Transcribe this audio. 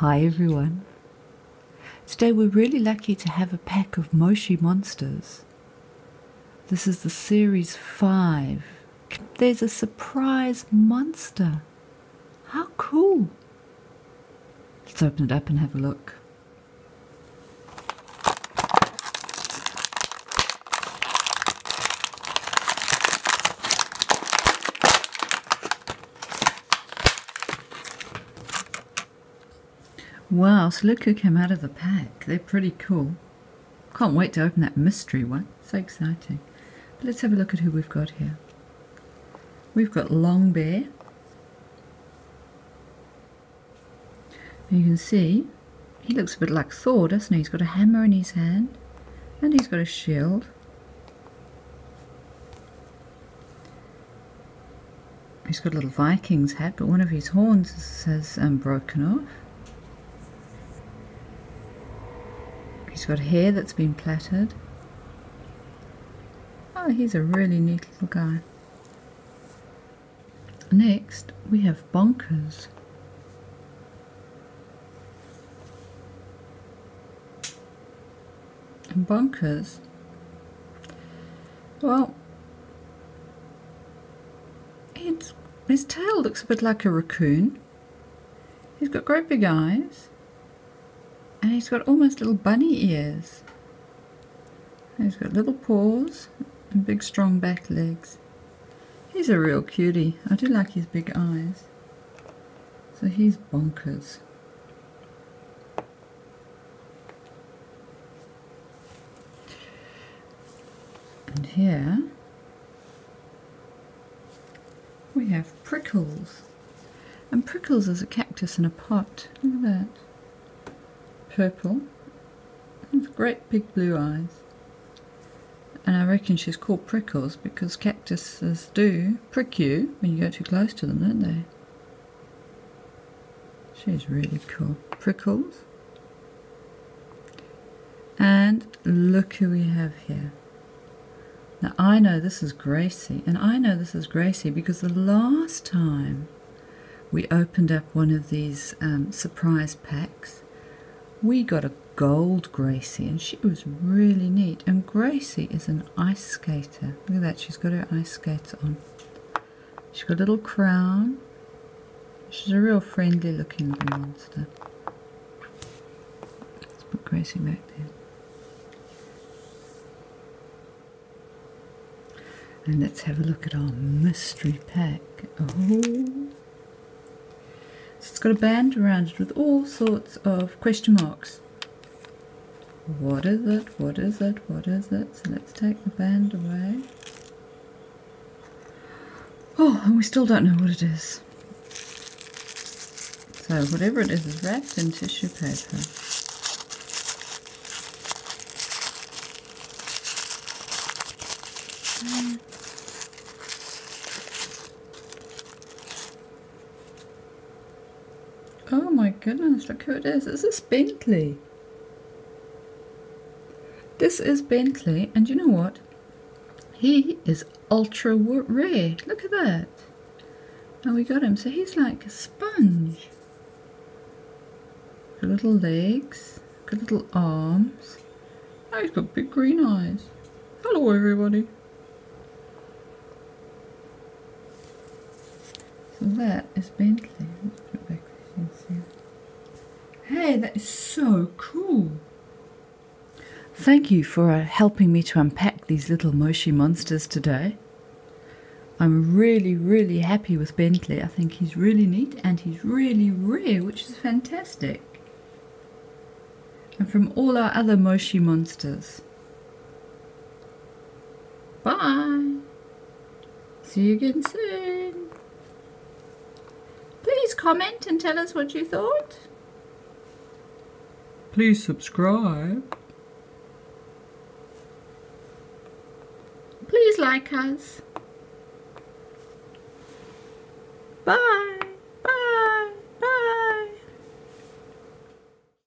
Hi everyone. Today we're really lucky to have a pack of Moshi monsters. This is the series 5. There's a surprise monster. How cool! Let's open it up and have a look. Wow, so look who came out of the pack. They're pretty cool. Can't wait to open that mystery one. So exciting. But let's have a look at who we've got here. We've got Long Bear. You can see he looks a bit like Thor, doesn't he? He's got a hammer in his hand and he's got a shield. He's got a little Viking's hat, but one of his horns has um, broken off. He's got hair that's been plaited. Oh, he's a really neat little guy. Next, we have Bonkers. Bonkers, well, it's, his tail looks a bit like a raccoon. He's got great big eyes. And he's got almost little bunny ears. He's got little paws and big strong back legs. He's a real cutie. I do like his big eyes. So he's bonkers. And here we have Prickles. And Prickles is a cactus in a pot. Look at that purple with great big blue eyes. And I reckon she's called Prickles because cactuses do prick you when you go too close to them, don't they? She's really cool. Prickles. And look who we have here. Now I know this is Gracie, and I know this is Gracie because the last time we opened up one of these um, surprise packs, we got a gold Gracie and she was really neat. And Gracie is an ice skater. Look at that, she's got her ice skates on. She's got a little crown. She's a real friendly looking little monster. Let's put Gracie back there. And let's have a look at our mystery pack. Oh, it's got a band around it with all sorts of question marks. What is it? What is it? What is it? So let's take the band away. Oh, and we still don't know what it is. So whatever it is is wrapped in tissue paper. Oh my goodness, look who it is. This is Bentley. This is Bentley, and you know what? He is ultra rare. Look at that. And we got him. So he's like a sponge. Got little legs, got little arms. He's got big green eyes. Hello, everybody. So that is Bentley. Hey, that is so cool. Thank you for uh, helping me to unpack these little Moshi monsters today. I'm really, really happy with Bentley. I think he's really neat and he's really rare, which is fantastic. And from all our other Moshi monsters. Bye. See you again soon. Comment and tell us what you thought. Please subscribe. Please like us. Bye.